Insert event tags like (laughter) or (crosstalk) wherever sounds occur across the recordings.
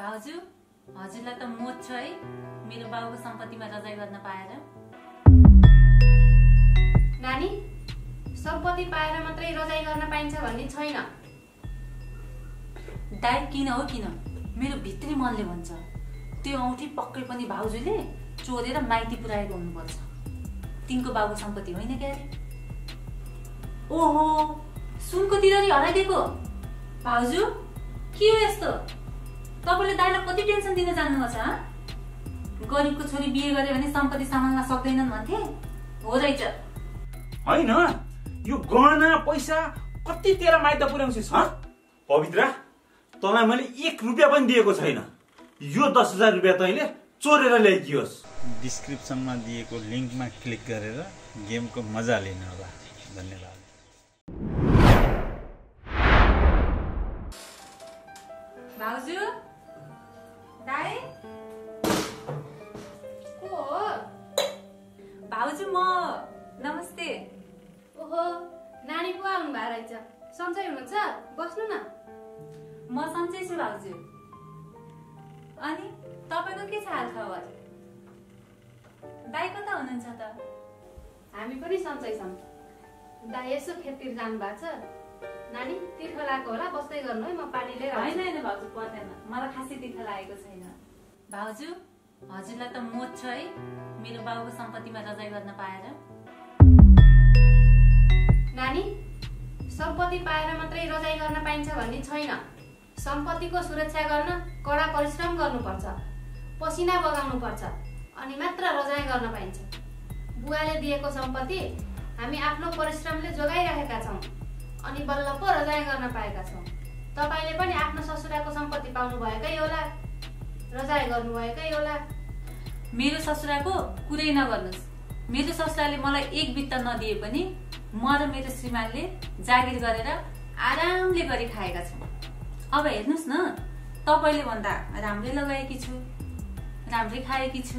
भाउजू हजुरलाई त मोज छ है। मेरो बाबुको सम्पत्तिमा रजाइ गर्न पाएर। नानी सम्पत्ति पाएर मात्रै रजाइ गर्न पाइन्छ भन्ने छैन। दाइ किन हो किन? मेरो भित्री मनले भन्छ। त्यो औँठी पक्कै पनि भाउजूले चोरेर माइती पुऱ्याएको हुनुपर्छ। तिनको बाबुको सम्पत्ति होइन क्या अरे? ओहो सुनको तिररी हराइदिएको। भाउजू के हो यस्तो? तपाईँले दाइलाई कति टेन्सन दिन जान्नुहुन्छ हँ? गरिबको छोरी बिहे गऱ्यो भने सम्पत्ति सम्हाल्न सक्दैनन् भन्थे? हो रहेछ। होइन यो गहना पैसा कति तेरो माइत पुर्याउँछस् हँ? पवित्र तँलाई मैले एक रुपियाँ पनि दिएको छैन। यो दस हजार रुपियाँ तैँले चोरेर ल्याइदियोस्। डिस्क्रिप्सनमा दिएको लिङ्कमा क्लिक गरेर गेमको मजा लिनु होला। धन्यवाद। भाउजू को हो भाउजू म नमस्ते ओहो नानी पो आउनु भएको रहेछ सन्चै हुनुहुन्छ बस्नु न म सन्चै छु भाउजू अनि तपाईँको के छ हाल खबर दाइ कता हुनुहुन्छ त हामी पनि सन्चै छौँ दा यसो खेततिर जानु भएको छ नानी तीर्थ लगाएको होला बस्दै गर्नु है म पानी लिएर। होइन होइन भाउजू पर्दैन। मलाई खासै तिर्ख लागेको छैन। भाउजू हजुरलाई त मोज छ है मेरो बाबुको सम्पत्तिमा रजाइ गर्न पाएर। नानी सम्पत्ति पाएर मात्रै रजाइ गर्न पाइन्छ भन्ने छैन। सम्पत्तिको सुरक्षा गर्न कडा परिश्रम गर्नुपर्छ। पसिना बगाउनु पर्छ अनि मात्र रजाइ गर्न पाइन्छ। बुवाले दिएको सम्पत्ति हामी आफ्नो परिश्रमले जोगाइरहेका छौँ। अनि बल्ल पो रजाइ गर्न पाएका छौँ। तपाईँले पनि आफ्नो ससुराको सम्पत्ति पाउनु भएकै होला। रजाइ गर्नुभएकै होला। मेरो ससुराको कुरै नगर्नुहोस्। मेरो ससुराले मलाई एक बित्ता नदिए पनि म र मेरो श्रीमानले जागिर गरेर आरामले गरी खाएका छौँ। अब हेर्नुहोस् न तपाईँले भन्दा राम्रै लगाएकी छु राम्रै खाएकी छु।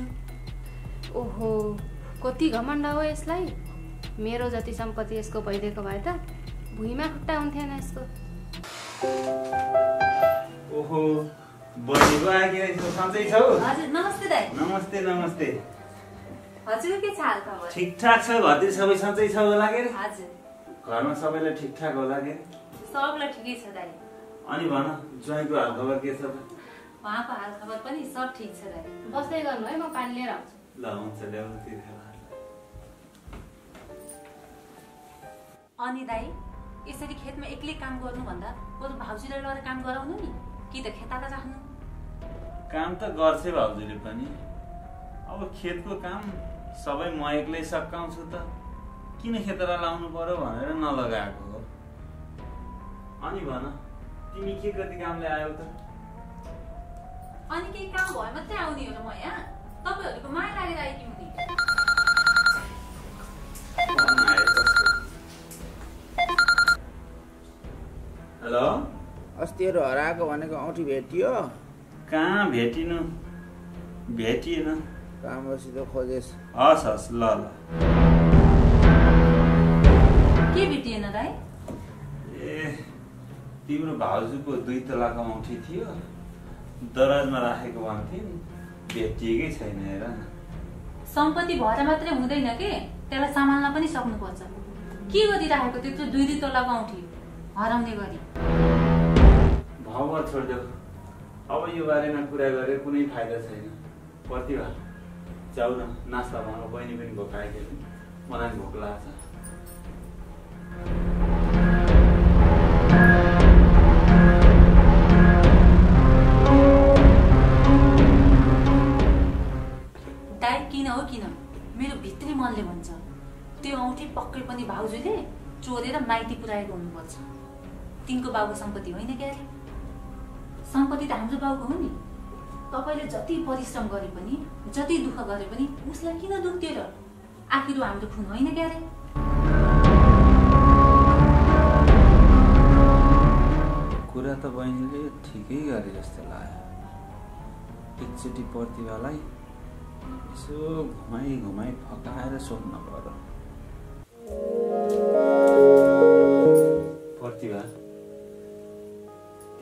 ओहो कति घमण्ड हो यसलाई? मेरो जति सम्पत्ति यसको भइदिएको भए त भुइँमा खुट्टा हुन्थेन यसको ओहो आएकी रहेछ सन्चै छौ? हजुर नमस्ते दाइ नमस्ते नमस्ते। हजुरको के छ हाल खबर ठिकठाक छ घरतिर सबै सन्चै छ होला के हजुर। घरमा सबैलाई ठिकठाक होला के? सबलाई ठिकै छ दाइ अनि भन ज्वाइँको हालखबर के छ? त? उहाँको हाल खबर पनि सब ठिक छ दाइ बस्दै गर्नु है म पानी लिएर आउँछु। ल हुन्छ ल्याउनु अनि दाइ यसरी खेतमा एक्लै काम गर्नुभन्दा बरु भाउजूलाई लगेर काम गराउनु नि। कि त खेताला राख्नु काम त गर्छ भाउजूले पनि। अब खेतको काम सबै म एक्लै सकाउँछु त। किन खेतरा लाउनु पर्यो भनेर नलगाएको हो। अनि भन तिमी के कति कामले आयौ त? अनि केही काम भयो मात्रै आउने हो र म यहाँ। तपाईँहरूको माया लागेर आएकी हुने हेलो? अस्तिहरू हराएको भनेको औँठी भेटियो। कहाँ भेटिनु? भेटिएन। राम्रोसित खोजेस्। हस् हस् ल ल। के भेटिएन दाइ? ए तिम्रो भाउजूको दुई तलाको औँठी थियो। दराजमा राखेको भन्थिन् भेटिएकै छैन हेर। सम्पत्ति भएर मात्रै हुँदैन के? त्यसलाई सम्हाल्न पनि सक्नुपर्छ। के गरिराखेको त्यत्रो दुई दुई तलाको औँठी? हराउने गरी भाउ छोडिदेऊ अब यो बारेमा कुरा गरेर कुनै फाइदा छैन प्रतिभा जाऊ न नास्ता बनाऊ बहिनी पनि भोक आइदियो मलाई पनि भोक लाग्छ दाइ किन हो किन मेरो भित्री मनले भन्छ त्यो औँठी पक्कै पनि भाउजूले चोरेर माइती पुऱ्याएको हुनुपर्छ तिनको बाबुको सम्पत्ति होइन क्या अरे? सम्पत्ति त हाम्रो बाबुको हो नि तपाईँले जति परिश्रम गरे पनि जति दुःख गरे पनि उसलाई किन दुःख दिएर आखिर हाम्रो खुन होइन क्या अरे? कुरा त बहिनीले ठिकै गरे जस्तो लाग्यो एकचोटि प्रतिभालाई यसो घुमाइ घुमाइ फकाएर सोध्न पर्यो प्रतिभा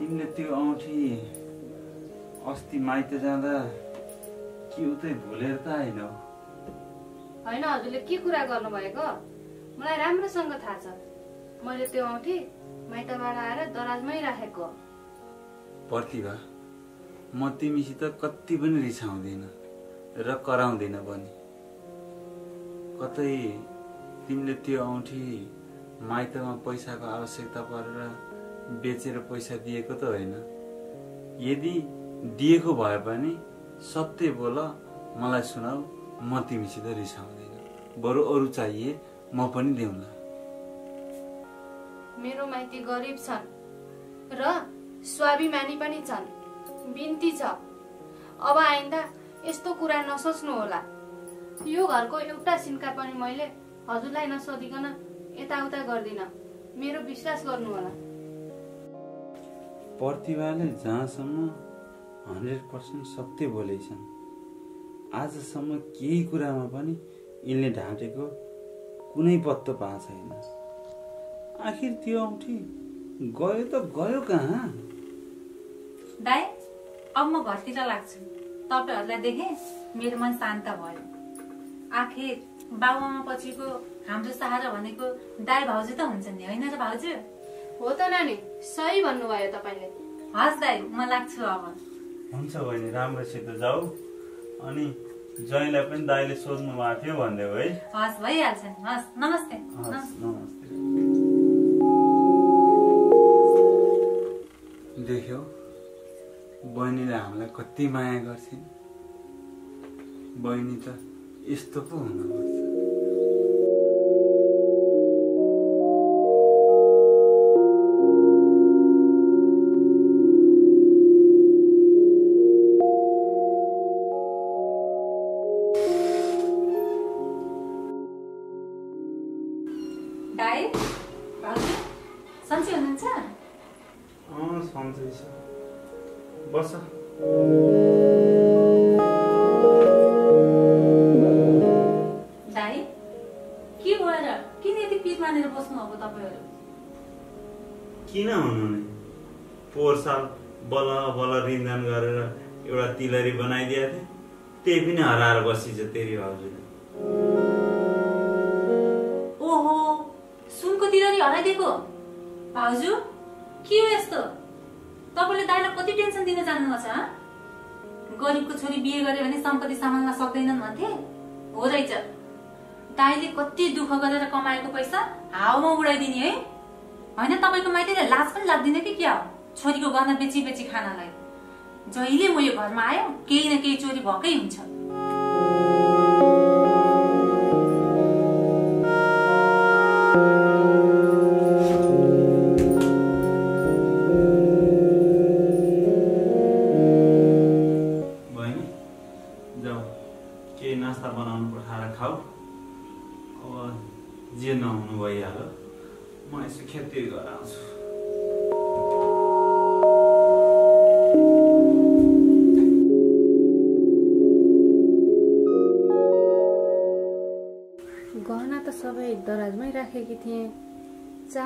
तिमीले त्यो औँठी अस्ति माइत जाँदा के उतै भुलेर त आइन हौ। होइन हजुरले के कुरा गर्नुभएको? मलाई राम्रोसँग थाहा छ। मैले त्यो औँठी माइतबाट आएर दराजमै राखेको। प्रतिभा म तिमीसित कति पनि रिसाउँदिन र कराउँदिन पनि। कतै तिमीले त्यो औँठी माइतमा पैसाको आवश्यकता परेर बेचेर पैसा दिएको त होइन। यदि दिएको भए पनि सत्य बोल मलाई सुनाऊ म तिमीसित रिसाउँदिन। बरु अरू चाहिए म पनि देऊला मेरो माइती गरिब छन् र स्वाभिमानी पनि छन्। बिन्ती छ। अब आइन्दा यस्तो कुरा नसोच्नु होला। यो घरको एउटा सिन्का पनि मैले हजुरलाई नसोधिकन यताउता गर्दिनँ। मेरो विश्वास गर्नु होला। प्रतिभाले जहाँसम्म हन्ड्रेड पर्सेन्ट सत्य बोलेछन् आजसम्म केही कुरामा पनि यिनले ढाँटेको कुनै पत्तो पाएको छैन। आखिर त्यो औँठी गयो त गयो कहाँ? दाई अब म घरतिर लाग्छु। तपाईँहरूलाई देखेँ मेरो मन शान्त भयो। आखिर बाबुआमा पछिको हाम्रो सहारा भनेको दाई भाउजू त हुन्छ नि होइन र भाउजू? हो त नानी सही भन्नुभयो तपाईँले। हस् दाई म लाग्छु अब। हुन्छ बहिनी राम्रोसित जाऊ। अनि ज्वाइँलाई पनि दाइले सोध्नु भएको थियो भनिदेऊ है हस् भइहाल्छ नि हस् नमस्ते हस्, नमस्ते। नमस्ते। देख्यौ बहिनीले हामीलाई कति माया गर्छिन्। बहिनी त यस्तो पो हुनुपर्छ लाग्दैन कि क्या? छोरीको गहना बेची बेची खानलाई। जहिले म यो घरमा आयो केही न केही चोरी भएकै हुन्छ।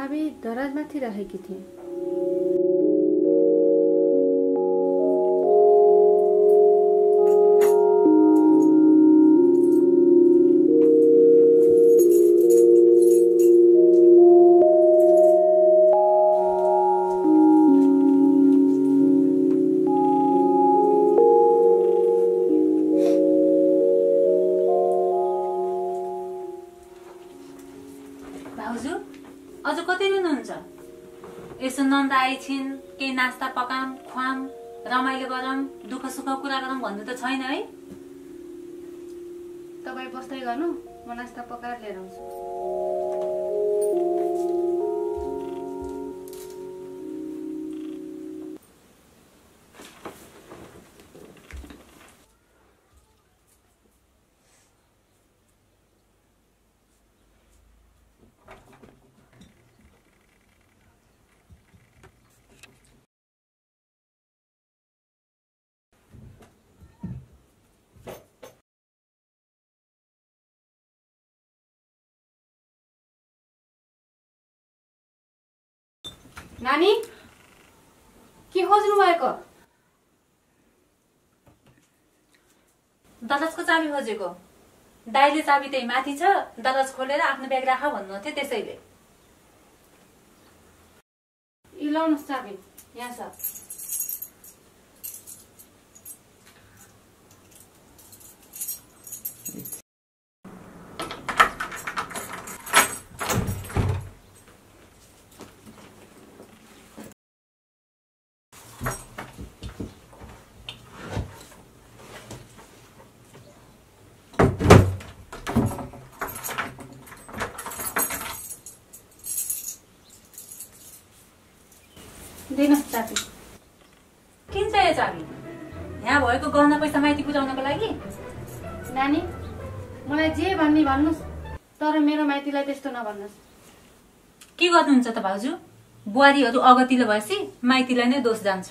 चाबी दराजमाथि राखेकी थिएँ अझ कति लिनुहुन्छ यसो नन्द आइछिन् केही नास्ता पकाम खुवाम रमाइलो गरौँ दुःख सुख कुरा गरौँ भन्नु त छैन है। तपाईँ बस्दै गर्नु म नास्ता पकाएर लिएर आउँछु। नानी के खोज्नु भएको? दलजको चाबी खोजेको। दाइले चाबी त्यही माथि छ दलज खोलेर आफ्नो ब्याग राख भन्नुहुन्थ्यो त्यसैले। लाउनुहोस् चाबी। यहाँ छ दिनुहोस् चाबी किन चाहियो चाबी यहाँ भएको गहना पैसा माइती बुझाउनको लागि? नानी मलाई जे भन्ने भन्नुहोस् तर मेरो माइतीलाई त्यस्तो नभन्नुहोस्। के गर्नुहुन्छ त भाउजू? बुहारीहरू अगतिलो भएपछि माइतीलाई नै दोष जान्छ।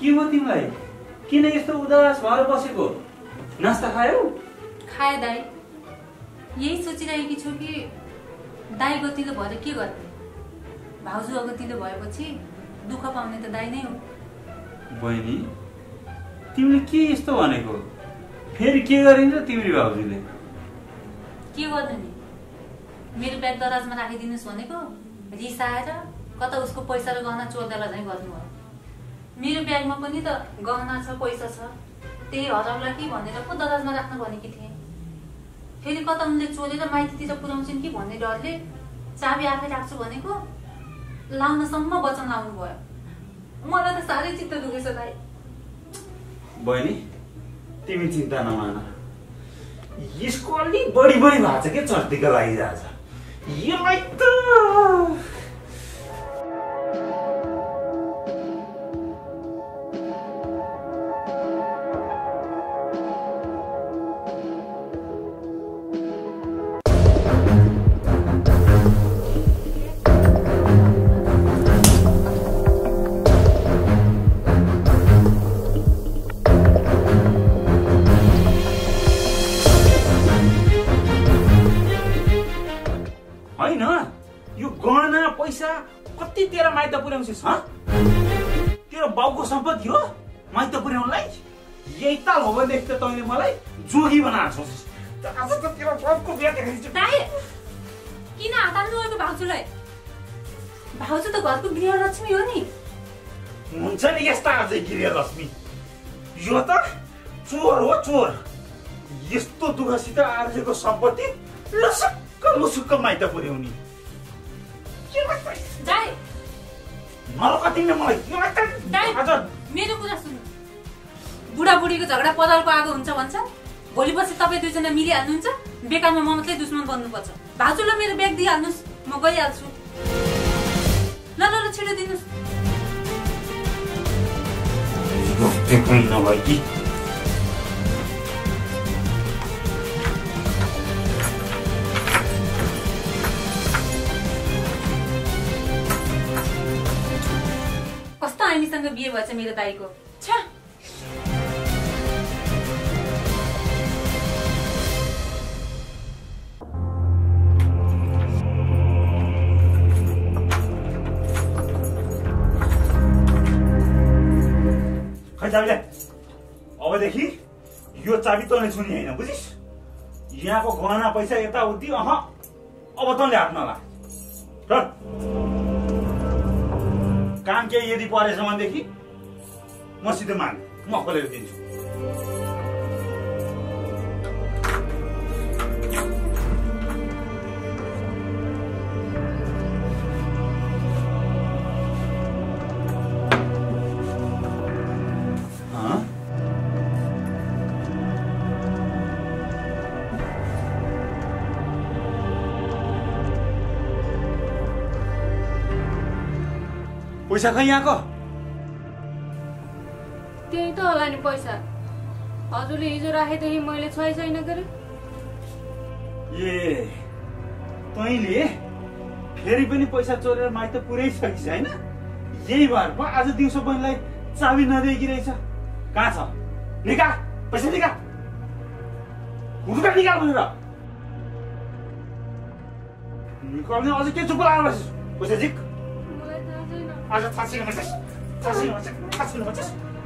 के हो तिमीलाई? किन यस्तो उदास भएर बसेको? नास्ता खायौ? खाए दाई। यही सोचिरहेकी छु कि दाई गतिलो भएर के गर्ने? भाउजू अगतिलो भएपछि दुःख पाउने त दाई नै हो। बहिनी तिमीले के यस्तो भनेको? फेरि के गरिन्छ तिम्रो भाउजूले? के गर्नु नि? मेरो ब्याग दराजमा राखिदिनुहोस् भनेको। रिसाएर कता उसको पैसा र गहना चोर्दा झैँ गर्नुभयो मेरो ब्यागमा पनि त गहना छ पैसा छ। त्यही हराउला कि भनेर पो दराजमा राख्न भनेकी थिएँ। फेरि कता उनले चोरेर माइतीतिर पुर्याउँछन् कि भन्ने डरले चाबी आफै राख्छु भनेको? लाउनसम्म वचन लाउनु भयो मलाई त साह्रै चित्त दुखेछ दाइ। बहिनी तिमी चिन्ता नमान। यसको अलिक बढी बढी भएको छ क्या चर्तीको लागिरहेछ यसलाई त हँ तेरो बाउको सम्पत्ति हो? माइत पुर्याउनलाई यही ताल हो भनेदेखि त तैँले मलाई जोगी छस् त आज त तेरो बाउको बिहा देखाइदिन्छु। किन हात हाल्नु भएको भाउजूलाई? भाउजू त घरको गृहलक्ष्मी हो नि। हुन्छ नि यस्ता अझै गृहलक्ष्मी। यो त चोर हो चोर। यस्तो दुःखसित आर्जेको सम्पत्ति लसक्क लुसुक्क माइत पुर्याउने। मलाई कति नै मलाई मेरो कुरा सुन्नु बुढाबुढीको झगडा पदलको आगो हुन्छ भन्छ। भोलि पछि तपाईँ दुईजना मिलिहाल्नुहुन्छ। बेकारमा म मात्रै दुश्मन बन्नुपर्छ। भाउजूलाई मेरो ब्याग दिइहाल्नुहोस्। म गइहाल्छु। ल ल ल छिटो दिनुहोस्। मेरो दाईको। छ। अबदेखि यो चाबी तँले छुने होइन बुझिस? यहाँको गहना पैसा यताउति अह अब तँले हात नला काम केही यदि परेछ भनेदेखि मसित माग म खोलेर दिन्छु? पैसा खै यहाँको त्यही त होला नि पैसा। हजुरले हिजो राखेदेखि मैले छै छैन अरे ए तैँले फेरि पनि पैसा चोरेर माइत पुरै सकिस् होइन? यही भएर पो आज दिउँसो बहिनीलाई चाबी नदिएकी रहेछ। कहाँ छ? निकाल पैसा निकाल हुर्का निकाल भनेर। निकाल्ने अझ के चुप बसिस् पैसा झिक। मलाई थाहा छैन। आज थाहा छैन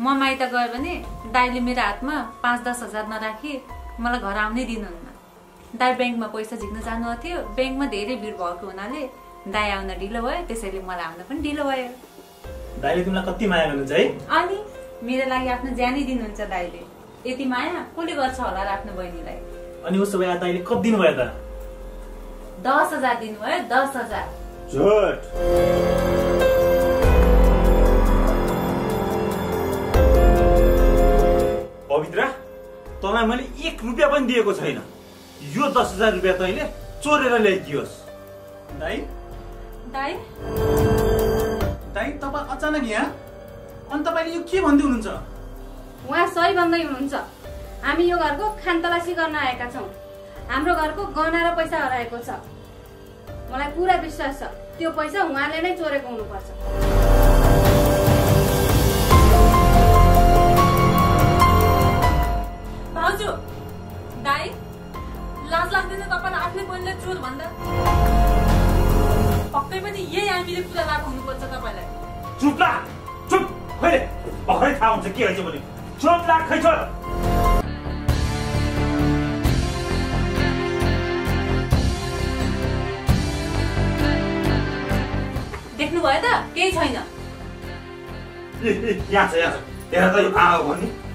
म माइत गयो भने दाईले मेरो हातमा पाँच दस हजार नराखी मलाई घर आउनै दिनुहुन्न। दाई ब्याङ्कमा पैसा झिक्न जानु थियो। ब्याङ्कमा धेरै भिड भएको हुनाले दाई आउन ढिलो भयो त्यसैले मलाई आउन पनि ढिलो भयो। दाइले तिमीलाई कति माया गर्नुहुन्छ है? अनि मेरो लागि आफ्नो ज्यानै दिनुहुन्छ दाईले। यति माया कसले गर्छ होला र आफ्नो बहिनीलाई? अनि उसो भए दाइले कति दिनुभयो त? दस हजार दिनुभयो दस हजार। पवित्र? तँलाई मैले एक रुपियाँ पनि दिएको छैन। यो दस हजार रुपियाँ तैँले चोरेर ल्याइदियोस्। दाइ दाई? दाइ तपाईँ अचानक यहाँ? अनि तपाईँले यो के भन्दै हुनुहुन्छ? उहाँ सही भन्दै हुनुहुन्छ। हामी यो घरको खानतलासी गर्न आएका छौँ। हाम्रो घरको गहना र पैसा हराएको छ। मलाई पुरा विश्वास छ। त्यो पैसा उहाँले नै चोरेको हुनुपर्छ। भाउजू दाई लाज लाग्दैन तपाईँलाई आफ्नै बहिनीलाई चोर भन्दा। पक्कै पनि यही हामीले कुरा लगाएको हुनुपर्छ तपाईँलाई। चुप ला चुप। खैले भर्खरै थाहा हुन्छ के रहेछ भने। चुप ला खै छोड देख्नुभयो त केही छैन। यहाँ छ यहाँ छ। हेर त यो हो भने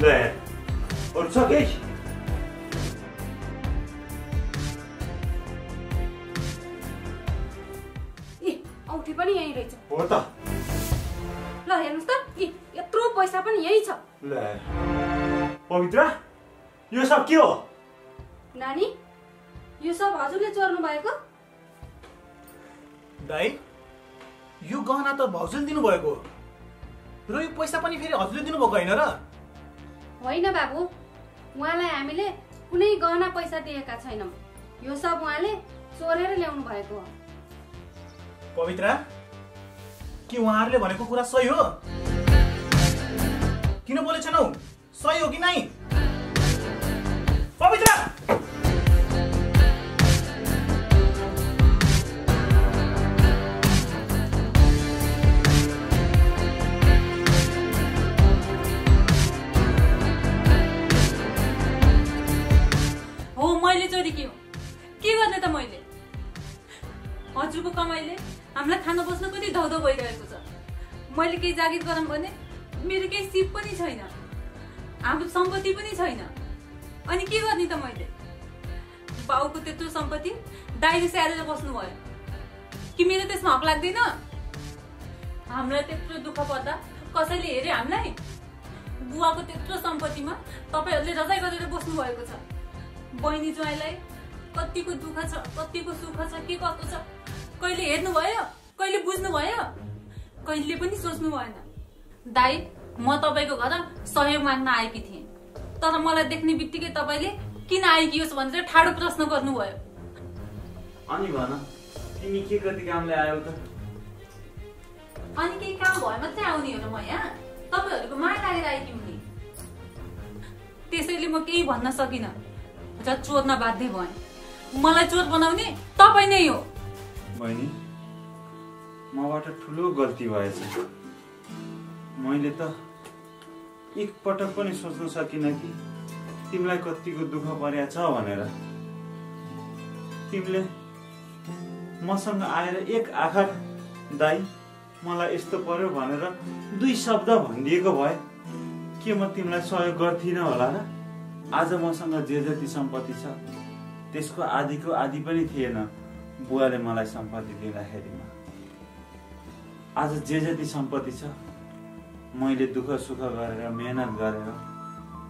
अरू छ केही इ, औँठी पनि यहीँ रहेछ। हो त। ल हेर्नुहोस् त। इ, यत्रो पैसा पनि यही छ। ल। पवित्र यो सब के हो? नानी यो सब हजुरले चोर्नु भएको? दाइ यो गहना त भाउजूले दिनुभएको। र यो पैसा पनि फेरि हजुरले दिनुभएको होइन र? होइन बाबु उहाँलाई हामीले कुनै गहना पैसा दिएका छैनौँ। यो सब उहाँले चोरेर ल्याउनु भएको हो। पवित्र के उहाँहरूले भनेको कुरा सही हो? किन बोलेछनौ सही हो कि नै? जागिर गरौँ भने मेरो केही सिप पनि छैन। हाम्रो सम्पत्ति पनि छैन। अनि के गर्ने त मैले? बाउको त्यत्रो सम्पत्ति दाइले स्याहारेर बस्नुभयो। कि मेरो त्यसमा हक लाग्दैन? हामीलाई त्यत्रो दुःख पर्दा कसैले हेऱ्यो हामीलाई? बुवाको त्यत्रो सम्पत्तिमा तपाईँहरूले रजाइ गरेर बस्नु भएको छ। बहिनी ज्वाइँलाई कतिको दुःख छ कतिको सुख छ के कस्तो छ? कहिले हेर्नुभयो? कहिले बुझ्नुभयो? कहिले पनि सोच्नु भएन। दाई म तपाईँको घर सहयोग माग्न आएकी थिएँ। तर मलाई देख्ने बित्तिकै तपाईँले किन आएकी होस् भनेर ठाडो प्रश्न गर्नुभयो। अनि भन तिमी के कति कामले आयौ त? अनि केही काम भयो मात्रै आउने हो र म यहाँ। तपाईँहरूको माया लागेर आएकी हुने। त्यसैले म केही भन्न सकिनँ र चोर्न बाध्य भएँ। मलाई चोर बनाउने तपाईँ नै हो। बहिनी मबाट ठुलो गल्ती भएछ। मैले त एकपटक पनि सोच्न सकिनँ कि तिमीलाई कतिको दुःख परेको छ भनेर। तिमीले मसँग आएर एक आँखा दाई मलाई यस्तो पर्यो भनेर दुई शब्द भनिदिएको भए के म तिमीलाई सहयोग गर्थिनँ होला र? आज मसँग जे जति सम्पत्ति छ त्यसको आधिको आदि पनि थिएन बुवाले मलाई सम्पत्ति दिँदाखेरिमा। आज जे जति सम्पत्ति छ मैले दुःख सुख गरेर मेहनत गरेर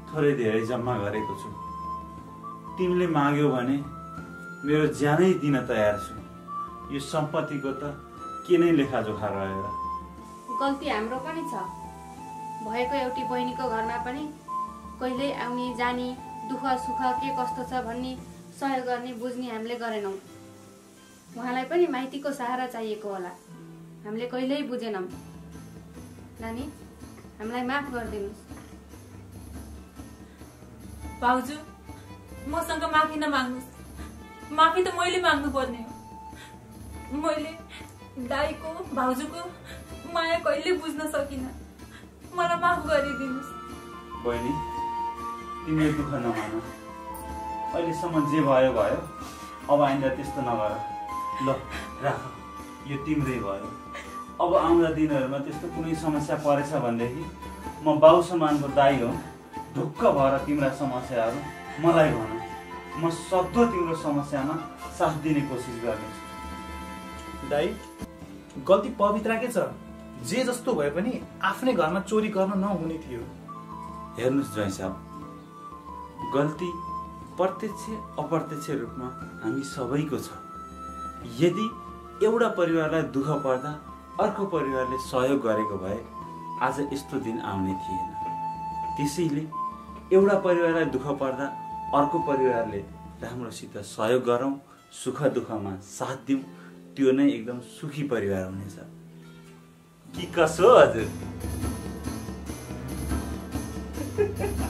थोरै धेरै जम्मा गरेको छु। तिमीले माग्यौ भने मेरो ज्यानै दिन तयार छु। यो सम्पत्तिको त के नै लेखाजोखा रहेर गल्ती हाम्रो पनि छ। भएको एउटी बहिनीको घरमा पनि कहिल्यै आउने जाने दुःख सुख के कस्तो छ भन्ने सहयोग गर्ने बुझ्ने हामीले गरेनौँ। उहाँलाई पनि माइतीको सहारा चाहिएको होला। हामीले कहिल्यै बुझेनौँ। नानी हामीलाई माफ गरिदिनुहोस्। भाउजू मसँग माफी नमाग्नुहोस्। माफी त मैले माग्नु पर्ने हो। मैले दाईको भाउजूको माया कहिले बुझ्न सकिनँ। मलाई माफ गरिदिनुहोस्। बहिनी तिमीले दुःख नमान। अहिलेसम्म जे भयो भयो। अब आइन्दा त्यस्तो नगर। ल राख। यो तिम्रै भयो। अब आउँदा दिनहरूमा त्यस्तो कुनै समस्या परेछ भनेदेखि म बाउ समानको दाई हो। ढुक्क भएर तिम्रा समस्याहरू मलाई भन। म सक्दो तिम्रो समस्यामा साथ दिने कोसिस गर्नेछु। दाई गल्ती पवित्राकै छ? जे जस्तो भए पनि आफ्नै घरमा चोरी गर्न नहुने थियो। हेर्नुहोस् ज्वाइँ साहब गल्ती प्रत्यक्ष अप्रत्यक्ष रूपमा हामी सबैको छ। यदि एउटा परिवारलाई दुःख पर्दा अर्को परिवारले सहयोग गरेको भए आज यस्तो दिन आउने थिएन। त्यसैले एउटा परिवारलाई दुःख पर्दा अर्को परिवारले राम्रोसित सहयोग गरौँ सुख दुःखमा साथ दिउँ त्यो नै एकदम सुखी परिवार हुनेछ। कि कसो हजुर? (laughs)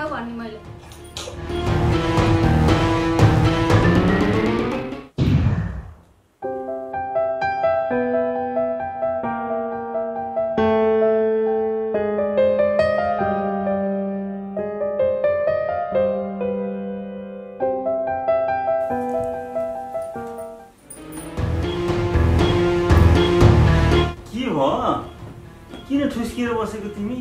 पकाऊ भन्ने मैले। किन ठुस्किएर बसेको तिमी?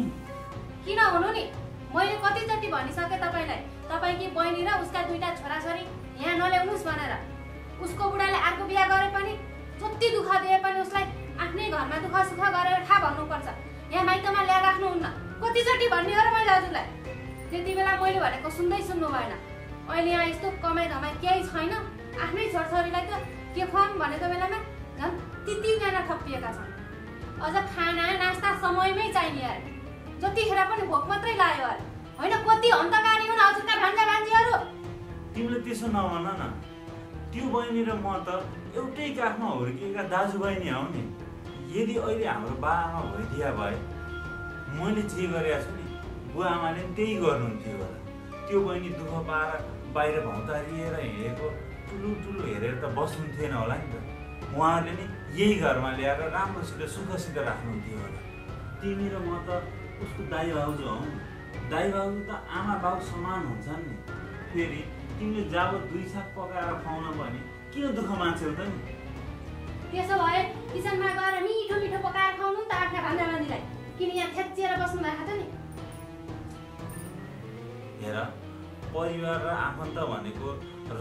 मैले भनेको सुन्दै सुन्नु भएन। अहिले यहाँ यस्तो कमाइ धमाइ केही छैन। आफ्नै छोरछोरीलाई त के खुवाऊँ भनेको बेलामा झन् तिनजना थपिएका छन्। अझ खाना नास्ता समयमै चाहिने यार जतिखेर पनि भोक मात्रै लाग्यो यार होइन कति हन्तकारी हुन् हजुरका भान्जा भान्जीहरू। तिमीले त्यसो नभन न। त्यो बहिनी र म त एउटै काखमा हुर्किएका दाजुभाइ नि हौ नि। यदि अहिले हाम्रो बा आमा भइदिया भए मैले जे गरेको छु नि बुवा आमाले पनि त्यही गर्नुहुन्थ्यो होला। त्यो बहिनी दुःख पाएर बाहिर भौतारिएर हिँडेको ठुलो ठुलो हेरेर त बस्नुहुन्थेन होला नि त। उहाँहरूले नि यही घरमा ल्याएर राम्रोसित सुखसित राख्नुहुन्थ्यो होला। तिमी र म त उसको दाइ भाउजू हौ। दाइ भाउजू त आमा बाउ समान हुन्छन् नि। फेरि तिमीले जब दुई छाक पकाएर खुवाउन भने किन दुःख मान्छौ त नि? त्यसो भए किचनमा गएर मिठो मिठो पकाएर खुवाउनु नि त बस्नु भएको त नि? हेर परिवार र आफन्त भनेको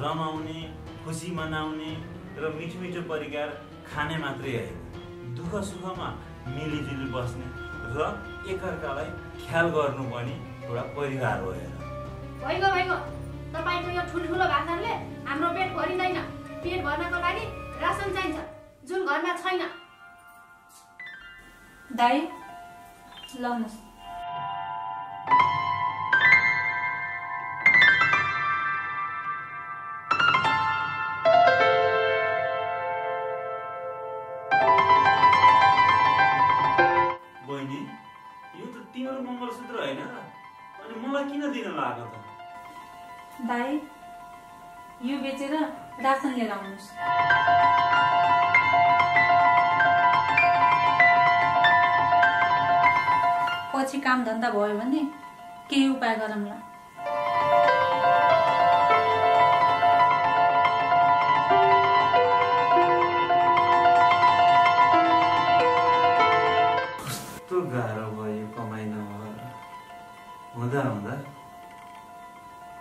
रमाउने खुसी मनाउने र मिठो मिठो परिकार खाने मात्रै होइन। दुःख सुखमा मिलिजुली बस्ने र एकअर्कालाई ख्याल गर्नु पनि एउटा परिवार हो हेर भइगयो भइगयो। तपाईँको यो ठुल्ठुलो भाषणले हाम्रो पेट भरिँदैन। पेट भर्नको लागि रासन चाहिन्छ। जुन घरमा छैन। दाई लाउनुहोस् मङ्गलसूत्र होइन? अनि मलाई किन दिन लाग्यो त? दाई यो बेचेर रासन लिएर आउनुहोस्। पछि काम धन्दा भयो भने केही उपाय गरौँला। हुँदा हुँदा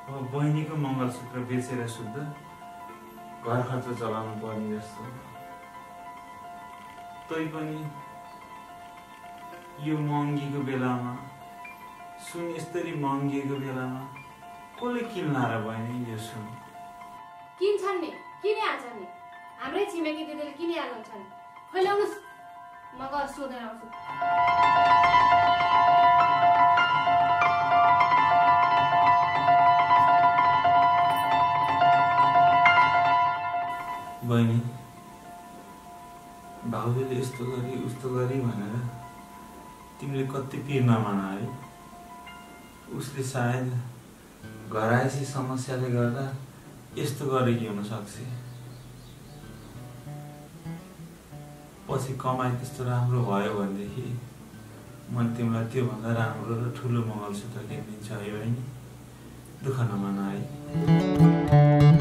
अब बहिनीको मङ्गलसूत्र बेचेर शुद्ध घर खर्च चलाउनु पर्ने जस्तो। तै पनि यो महँगीको बेलामा सुन यस्तरी महँगिएको बेलामा कसले किन्ला र बहिनी यो सुन? किन्छन् नि किनिहाल्छन् नि। हाम्रै छिमेकी दिदीले किनिहाल्नुहुन्छ नि खोइ ल्याउनुहोस् म गएर सोधेर आउँछु। बहिनी भाउजूले यस्तो गरी उस्तो गरी भनेर तिमीले कति पिर नमान है उसले सायद घरायसी समस्याले गर्दा यस्तो गरेकी हुनसक्छ। पछि कमाइ त्यस्तो राम्रो भयो भनेदेखि मैले तिमीलाई त्योभन्दा राम्रो र ठुलो मङ्गलसूत्र किनिदिन्छ है बहिनी दुःख नमान है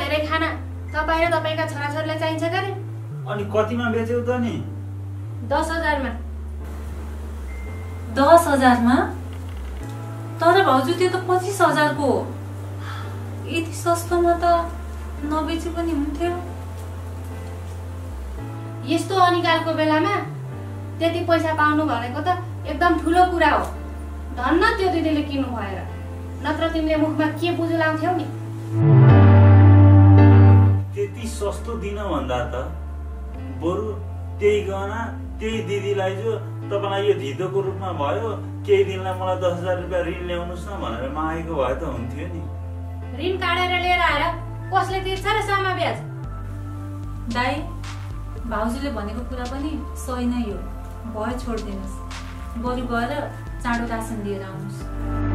धेरै खाना। तपाईँ र तपाईँका छोराछोरीलाई चाहिन्छ अरे अनि कतिमा बेच्यौ त नि? दस हजारमा। दस हजारमा? तर भाउजू त्यो त पच्चिस हजारको हो। यति सस्तोमा त नबेचे पनि हुन्थ्यो। यस्तो अनिकालको बेलामा त्यति पैसा पाउनु भनेको त एकदम ठुलो कुरा हो। धन्न त्यो दिदीले किन्नु भएर नत्र तिमीले मुखमा के बुझु लाउँथ्यौ नि? त्यति सस्तो दिन भन्दा त बरु त्यही गहना त्यही दिदीलाई जो तपाईँलाई यो धितोको रूपमा भयो केही दिनलाई मलाई दस हजार रुपियाँ ऋण ल्याउनुहोस् न भनेर मागेको भए त हुन्थ्यो नि। ऋण काटेर लिएर आएर कसले तिर्छ र सामा ब्याज? दाई भाउजूले भनेको कुरा पनि सही नै हो। भयो छोडिदिनुहोस्। बरु गएर चाँडो रासन दिएर आउनुहोस्।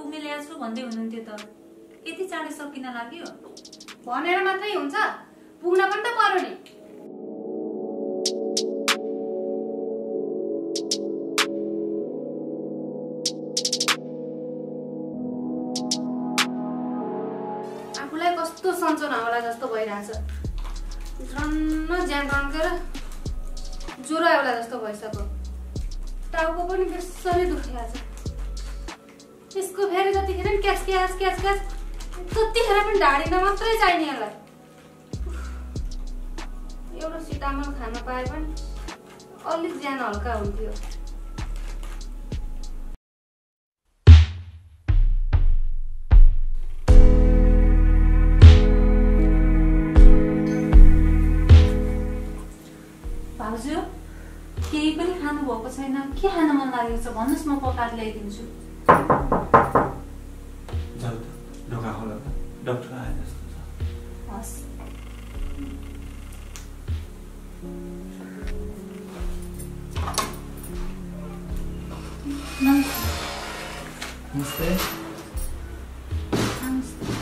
पुग्ने ल्याएको छु भन्दै हुनुहुन्थ्यो त। यति चाँडै सकिन लाग्यो। भनेर मात्रै हुन्छ। पुग्न पनि त पर्यो नि। आफूलाई कस्तो सन्चो नहोला जस्तो भइरहेछ। झन्न ज्यान रन्केर ज्वरो आउला जस्तो भइसक्यो। टाउको पनि बेसरी दुखिरहेछ यसको फेरि जतिखेर पनि क्यास क्यास क्यास क्यास त्यतिखेर पनि ढाडिन मात्रै चाहिने यसलाई एउटा सिटामल खान पाए पनि अलिक ज्यान हल्का हुन्थ्यो केही पनि खानु भएको छैन। के खान मन लागेको छ भन्नुहोस् म पकाएर ल्याइदिन्छु। जाऊ त ढोका खोला त डक्टर आए जस्तो छ हस् नमस्ते नमस्ते नमस्ते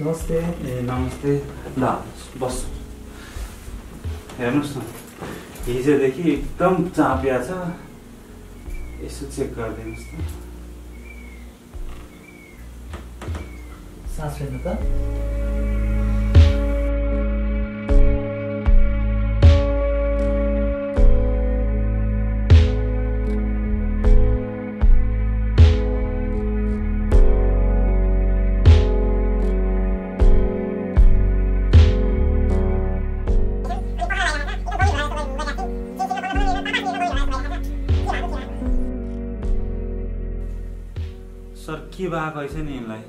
नमस्ते ए नमस्ते ल बस हेर्नुहोस् न हिजोदेखि एकदम चाप्या छ यसो चेक गरिदिनुहोस् त सास फेर्नु त के भएको रहेछ नि यिनलाई।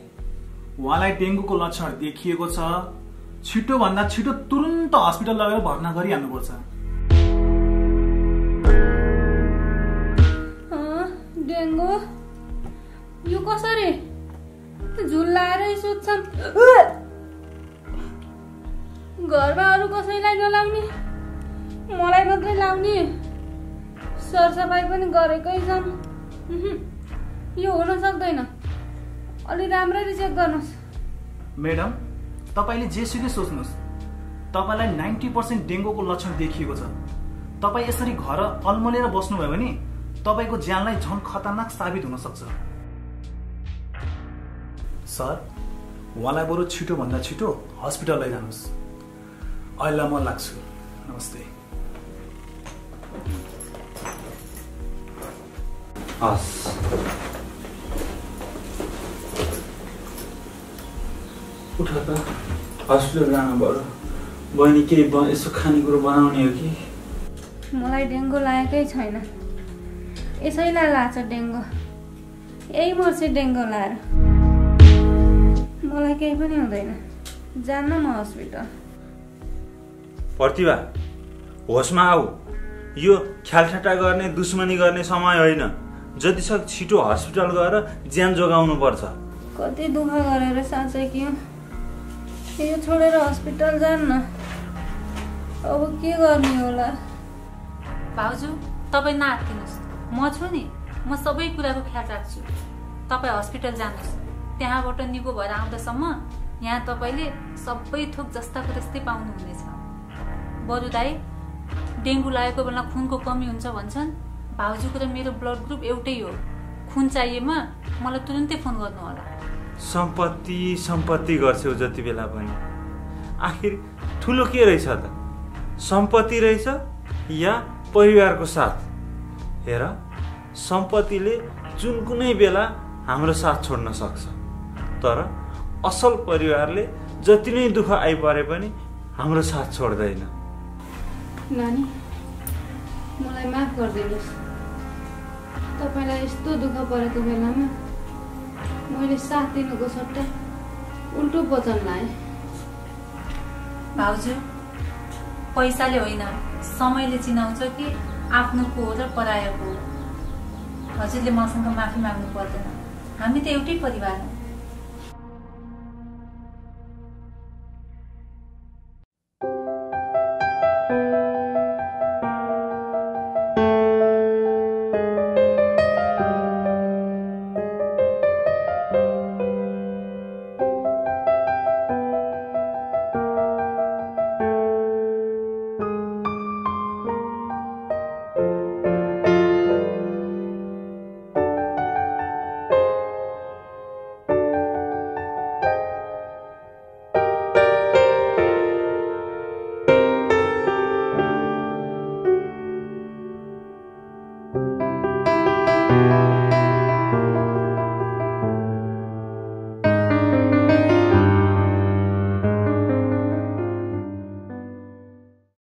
उहाँलाई डेङ्गुको लक्षण देखिएको छ। छिटोभन्दा छिटो तुरुन्त हस्पिटल लगेर भर्ना गरिहाल्नुपर्छ। डेङ्गु? यो कसरी? झुल्लाएरै सुत्छन् घरमा अरू कसैलाई नलाउने मलाई मात्रै लाउने सरसफाइ पनि गरेकै छन्। यो हुन सक्दैन। अलि राम्ररी चेक गर्नुहोस्। म्याडम तपाईँले जेसुकै सोच्नुहोस् तपाईँलाई नाइन्टी पर्सेन्ट डेङ्गुको लक्षण देखिएको छ। तपाईँ यसरी घर अल्मलेर बस्नुभयो भने तपाईँको ज्यानलाई झन खतरनाक साबित हुन सक्छ। सर उहाँलाई बरु छिटोभन्दा छिटो हस्पिटल लैजानुहोस्। अहिले म लाग्छु। नमस्ते। हस्। उठ त हस्पिटल जानु पऱ्यो बहिनी केही ब यसो खानेकुरो बनाउने हो कि? मलाई डेङ्गु लागेकै छैन। यसैलाई लाग्छ डेङ्गु। यही मर्छ डेङ्गु लाएर। मलाई केही पनि हुँदैन। जान्न म हस्पिटल। प्रतिभा होसमा आऊ। यो ख्यालठट्टा गर्ने दुश्मनी गर्ने समय होइन। जति सक्दो छिटो हस्पिटल गएर ज्यान जोगाउनु पर्छ कति दुःख गरेर साँच्चै कि यो छोडेर हस्पिटल जान्न अब के गर्ने होला भाउजू तपाईँ नआत्तिनुहोस् म छु नि म सबै कुराको ख्याल राख्छु तपाईँ हस्पिटल जानुहोस् त्यहाँबाट निको भएर आउँदासम्म यहाँ तपाईँले सबै थोक जस्ताको त्यस्तै पाउनुहुनेछ बरु दाई डेङ्गु लागेको बेला खुनको कमी हुन्छ भन्छन् भाउजूको र मेरो ब्लड ग्रुप एउटै हो खुन चाहिएमा मलाई तुरुन्तै फोन गर्नु होला सम्पत्ति सम्पत्ति गर्छौ जति बेला पनि। आखिर ठुलो के रहेछ त? सम्पत्ति रहेछ या परिवारको साथ? हेर सम्पत्तिले जुन कुनै बेला हाम्रो साथ छोड्न सक्छ तर असल परिवारले जति नै दुःख आइपरे पनि हाम्रो साथ छोड्दैन। नानी मलाई माफ गरिदिनुहोस्। तपाईँलाई यस्तो दुःख परेको बेलामा मैले साथ दिनुको सट्टा उल्टो वचन लाएँ। भाउजू पैसाले होइन समयले चिनाउँछ कि आफ्नो को हो र परायोको हो? हजुरले मसँग माफी माग्नु पर्दैन। हामी त एउटै परिवार हौ।